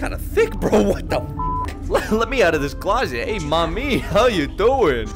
kind of thick, bro. What the let, let me out of this closet. Hey, mommy, how you doing?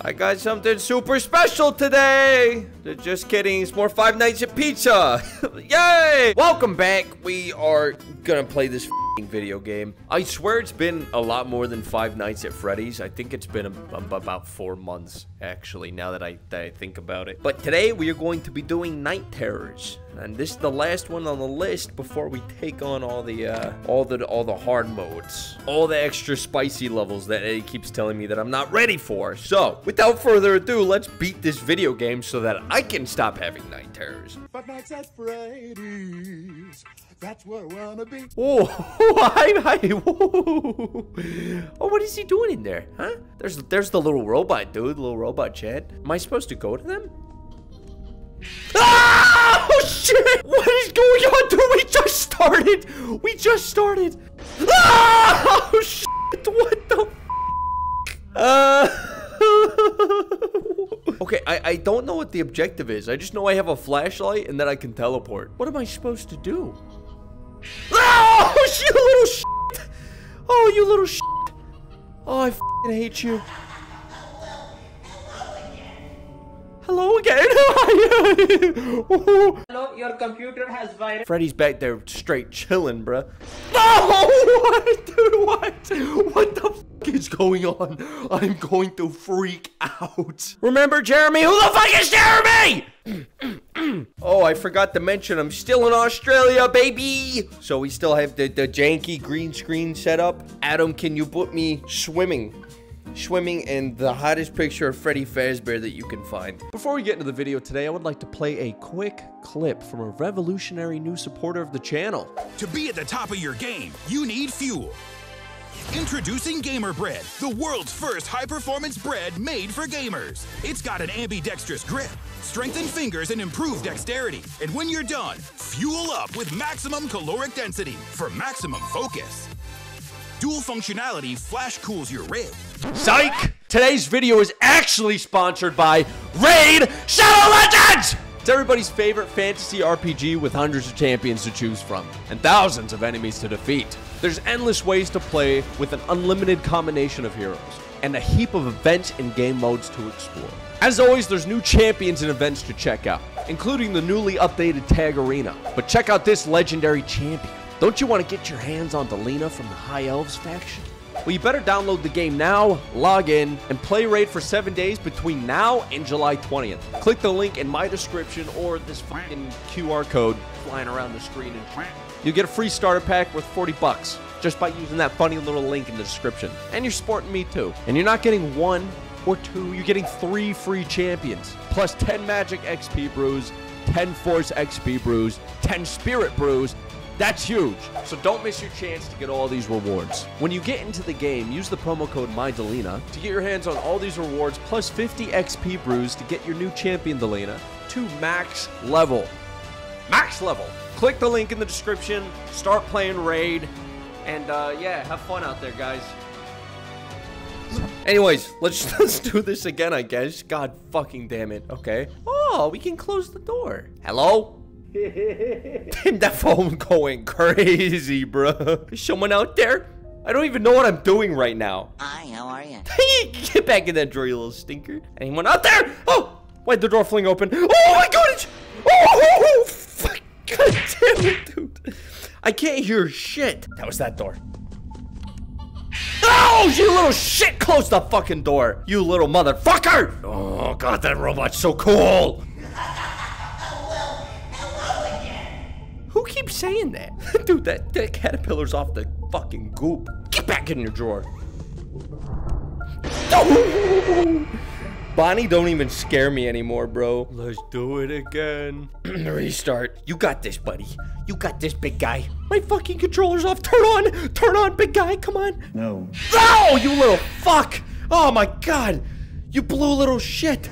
I got something super special today. Just kidding. It's more Five Nights at Pizza. Yay! Welcome back. We are gonna play this video game. I swear it's been a lot more than Five Nights at Freddy's. I think it's been a, a, about four months, actually, now that I, that I think about it. But today we are going to be doing Night Terrors. And this is the last one on the list before we take on all the, uh, all the, all the hard modes. All the extra spicy levels that Eddie keeps telling me that I'm not ready for. So, without further ado, let's beat this video game so that I can stop having Night Terrors. Nights at Freddy's. That's where I wanna be. Oh, hi, hi. Whoa. Oh, what is he doing in there? Huh? There's there's the little robot dude, little robot Chad. Am I supposed to go to them? Ah! Oh, shit! What is going on, dude? We just started! We just started! Ah! Oh, shit! What the Uh... okay, I, I don't know what the objective is. I just know I have a flashlight and that I can teleport. What am I supposed to do? Oh, you little shit! Oh, you little shit! Oh, I hate you. Hello again. how are you? Hello, your computer has virus. Freddy's back there straight chilling, bruh. No! What? Dude, what? What the fuck is going on? I'm going to freak out. Remember Jeremy? Who the fuck is Jeremy? oh, I forgot to mention, I'm still in Australia, baby. So we still have the, the janky green screen set up. Adam, can you put me swimming? Swimming in the hottest picture of Freddy Fazbear that you can find. Before we get into the video today, I would like to play a quick clip from a revolutionary new supporter of the channel. To be at the top of your game, you need fuel. Introducing Gamer Bread, the world's first high-performance bread made for gamers. It's got an ambidextrous grip, strengthened fingers, and improved dexterity. And when you're done, fuel up with maximum caloric density for maximum focus. Dual functionality flash cools your rig. Psych! Today's video is actually sponsored by Raid Shadow Legends! It's everybody's favorite fantasy RPG with hundreds of champions to choose from and thousands of enemies to defeat. There's endless ways to play with an unlimited combination of heroes and a heap of events and game modes to explore. As always, there's new champions and events to check out, including the newly updated Tag Arena. But check out this legendary champion. Don't you want to get your hands on Delina from the High Elves faction? Well, you better download the game now, log in, and play Raid for 7 days between now and July 20th. Click the link in my description or this fucking QR code flying around the screen and you get a free starter pack worth 40 bucks just by using that funny little link in the description. And you're supporting me too. And you're not getting one or two, you're getting three free champions, plus 10 magic XP brews, 10 force XP brews, 10 spirit brews, that's huge. So don't miss your chance to get all these rewards. When you get into the game, use the promo code MyDelina to get your hands on all these rewards plus 50 XP brews to get your new champion Delina to max level. Max level. Click the link in the description, start playing Raid, and uh, yeah, have fun out there, guys. Anyways, let's let's do this again, I guess. God fucking damn it. Okay. Oh, we can close the door. Hello? Damn, that phone going crazy, bro. Is someone out there? I don't even know what I'm doing right now. Hi, how are you? Get back in that drawer, you little stinker. Anyone out there? Oh, why'd the door fling open? Oh my god! It's, oh, fuck. God damn it, dude. I can't hear shit. That was that door. Oh, you little shit! Close the fucking door, you little motherfucker! Oh god, that robot's so cool. Who keeps saying that? Dude, that, that caterpillar's off the fucking goop. Get back in your drawer. Oh! Bonnie don't even scare me anymore, bro. Let's do it again. Restart. You got this, buddy. You got this, big guy. My fucking controller's off. Turn on. Turn on, big guy. Come on. No. No, you little fuck. Oh, my God. You blue little shit.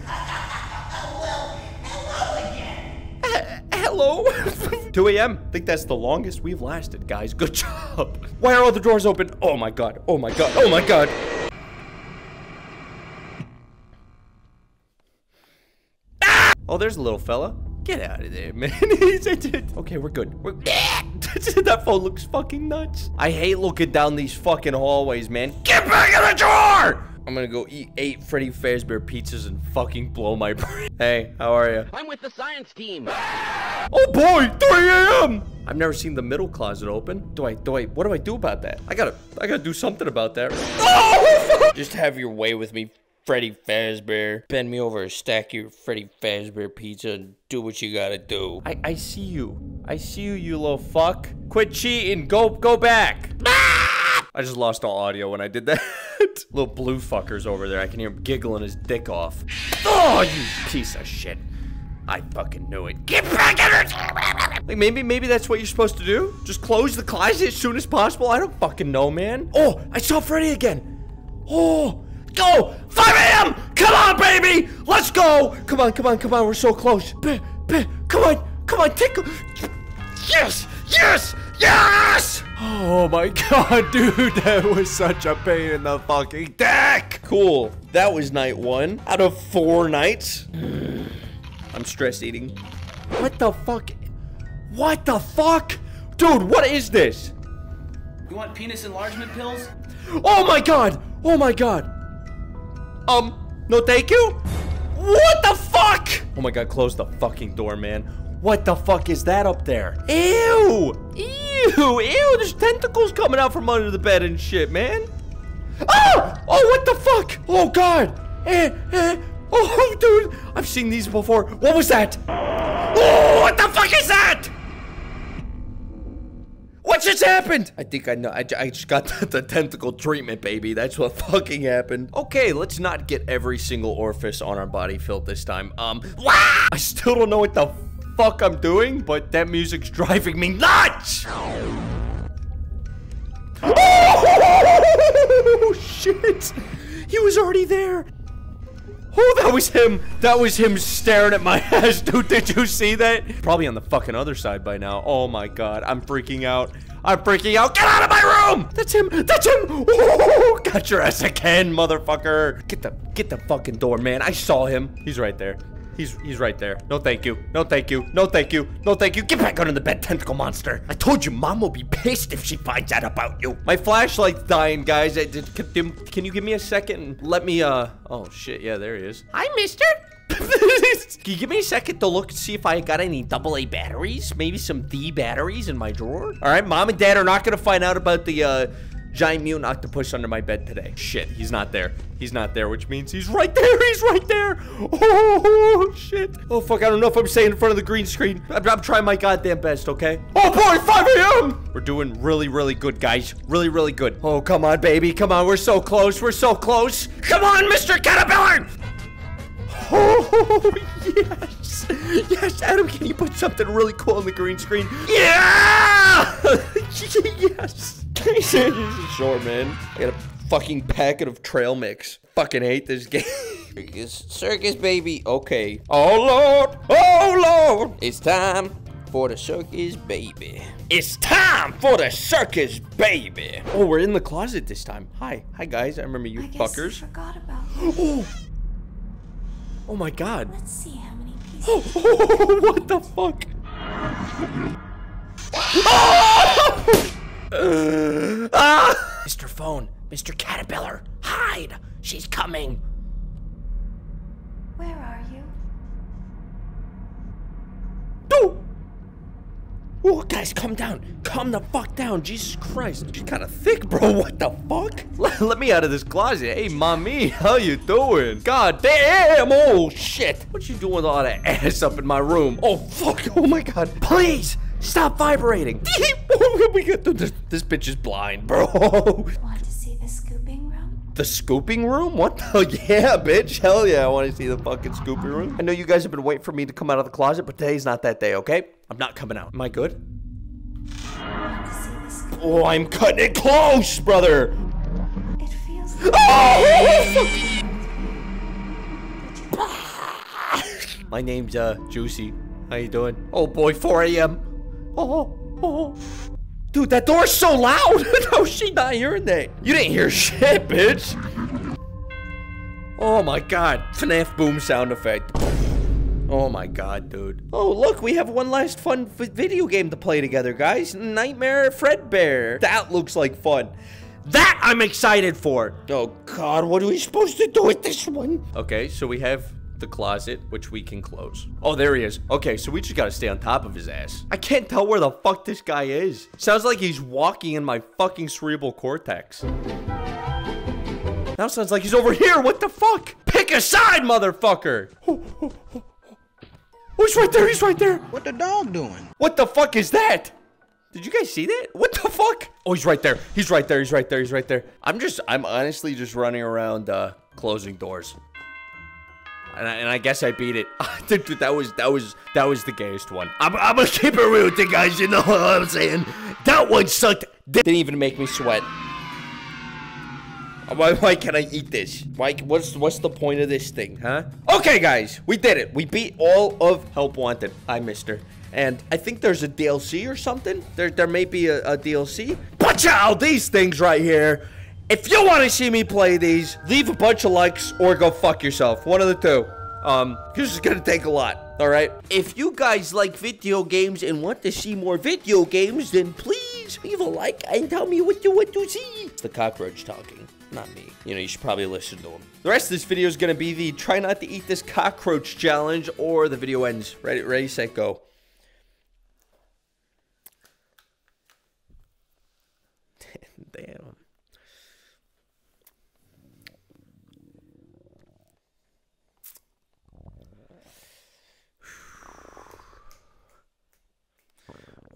Hello? 2 a.m. think that's the longest we've lasted, guys. Good job. Why are all the doors open? Oh my god. Oh my god. Oh my god. Ah! Oh, there's a little fella. Get out of there, man. okay, we're good. We're that phone looks fucking nuts. I hate looking down these fucking hallways, man. Get back in the door! I'm gonna go eat eight Freddy Fazbear pizzas and fucking blow my brain. Hey, how are you? I'm with the science team. Oh boy, 3 a.m. I've never seen the middle closet open. Do I, do I, what do I do about that? I gotta, I gotta do something about that. Oh, Just have your way with me, Freddy Fazbear. Bend me over, stack your Freddy Fazbear pizza, and do what you gotta do. I, I see you. I see you, you little fuck. Quit cheating. Go, go back. Ah! I just lost all audio when I did that. little blue fuckers over there. I can hear him giggling his dick off. Oh, you piece of shit. I fucking knew it. Get back in! Like maybe, maybe that's what you're supposed to do. Just close the closet as soon as possible. I don't fucking know, man. Oh, I saw Freddy again. Oh, go! 5 a.m. Come on, baby. Let's go. Come on, come on, come on. We're so close. B B come on, come on, tickle. Yes, yes, yes! Oh my god, dude, that was such a pain in the fucking dick. Cool. That was night one out of four nights. I'm stress eating. What the fuck? What the fuck? Dude, what is this? You want penis enlargement pills? Oh my god! Oh my god! Um, no thank you? What the fuck? Oh my god, close the fucking door, man. What the fuck is that up there? Ew! Ew! Ew! There's tentacles coming out from under the bed and shit, man. Ah! Oh, what the fuck? Oh god! Eh, eh. Oh, dude! I've seen these before. What was that? Oh, what the fuck is that? What just happened? I think I know. I, I just got the, the, tentacle treatment, baby. That's what fucking happened. Okay, let's not get every single orifice on our body filled this time. Um, wah! I still don't know what the fuck I'm doing, but that music's driving me nuts! Oh, shit! He was already there. Oh, that was him. That was him staring at my ass, dude. Did you see that? Probably on the fucking other side by now. Oh my god, I'm freaking out. I'm freaking out. Get out of my room! That's him. That's him. Oh, got your ass again, motherfucker. Get the get the fucking door, man. I saw him. He's right there. He's he's right there. No thank you. No thank you. No thank you. No thank you. Get back under the bed, tentacle monster. I told you mom will be pissed if she finds out about you. My flashlight's dying, guys. I did, can, can you give me a second and let me uh oh shit, yeah, there he is. Hi, mister. Can you give me a second to look and see if I got any AA batteries? Maybe some D batteries in my drawer? All right, mom and dad are not gonna find out about the uh giant mutant octopus under my bed today. Shit, he's not there. He's not there, which means he's right there. He's right there. Oh, shit. Oh, fuck. I don't know if I'm staying in front of the green screen. I'm, I'm trying my goddamn best, okay? Oh, boy, 5 a.m. We're doing really, really good, guys. Really, really good. Oh, come on, baby. Come on. We're so close. We're so close. Come on, Mr. Caterpillar. Oh, yes. Yes, Adam, can you put something really cool on the green screen? Yeah! yes. This is short, man. I got a fucking packet of trail mix. Fucking hate this game. circus, circus, baby. Okay. Oh, Lord. Oh, Lord. It's time for the circus, baby. It's time for the circus, baby. Oh, we're in the closet this time. Hi. Hi, guys. I remember you I guess fuckers. I forgot about Oh. Oh, my God. Let's see how many pieces. Oh, what the fuck? ah! Mr. Phone, Mr. Caterpillar, hide! She's coming! Where are you? Oh! Oh, guys, calm down. Calm the fuck down. Jesus Christ. She's kind of thick, bro. What the fuck? Let, let me out of this closet. Hey, mommy, how you doing? God damn. Oh, shit. What you doing with all that ass up in my room? Oh, fuck. Oh, my God. Please, stop vibrating. we got this, this bitch is blind, bro. Want to see the scooping room? The scooping room? What the? Yeah, bitch. Hell yeah, I want to see the fucking scooping room. I know you guys have been waiting for me to come out of the closet, but today's not that day, okay? I'm not coming out. Am I good? Want to see the scoop? Oh, I'm cutting it close, brother. It feels like Oh! My name's, uh, Juicy. How you doing? Oh, boy, 4 a.m. Oh, oh. Dude, that door's so loud. How's she not hearing that? You didn't hear shit, bitch. Oh, my God. FNAF boom sound effect. Oh my god, dude. Oh, look, we have one last fun video game to play together, guys. Nightmare Fredbear. That looks like fun. That I'm excited for. Oh god, what are we supposed to do with this one? Okay, so we have the closet, which we can close. Oh, there he is. Okay, so we just gotta stay on top of his ass. I can't tell where the fuck this guy is. Sounds like he's walking in my fucking cerebral cortex. Now sounds like he's over here. What the fuck? Pick a side, motherfucker. Oh, he's right there. He's right there. What the dog doing? What the fuck is that? Did you guys see that? What the fuck? Oh, he's right there. He's right there. He's right there. He's right there. I'm just, I'm honestly just running around uh, closing doors. And I, and I guess I beat it. Dude, that was, that was, that was the gayest one. I'm, I'm gonna keep it real with you guys. You know what I'm saying? That one sucked. Didn't even make me sweat. Why, why can't I eat this? Why, what's, what's the point of this thing, huh? Okay, guys, we did it. We beat all of Help Wanted. Hi, mister. And I think there's a DLC or something. There, there may be a, a DLC. Watch out, these things right here. If you want to see me play these, leave a bunch of likes or go fuck yourself. One of the two. Um, this is gonna take a lot, all right? If you guys like video games and want to see more video games, then please leave a like and tell me what you want to see. It's the cockroach talking, not me. You know, you should probably listen to him. The rest of this video is gonna be the try not to eat this cockroach challenge or the video ends. Ready, ready, set, go. Damn.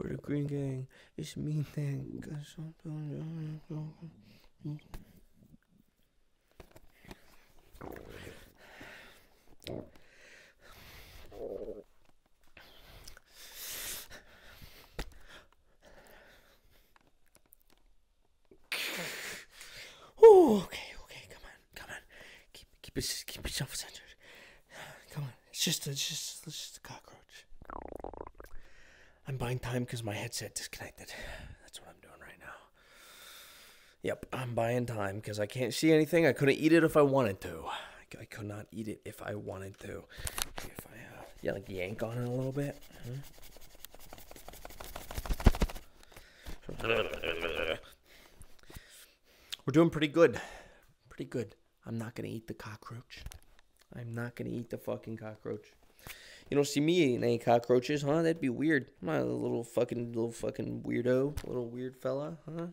We're the Green Gang. It's me thing. Oh, okay, okay, come on, come on. Keep, keep it, keep yourself centered. Come on, it's just, it's just, it's just a cockroach. I'm buying time because my headset disconnected. That's what I'm doing right now. Yep, I'm buying time because I can't see anything. I couldn't eat it if I wanted to. I could not eat it if I wanted to. If I, uh, yeah, like yank on it a little bit. Huh? We're doing pretty good. Pretty good. I'm not gonna eat the cockroach. I'm not gonna eat the fucking cockroach. You don't see me eating any cockroaches, huh? That'd be weird. A little fucking little fucking weirdo, little weird fella, huh?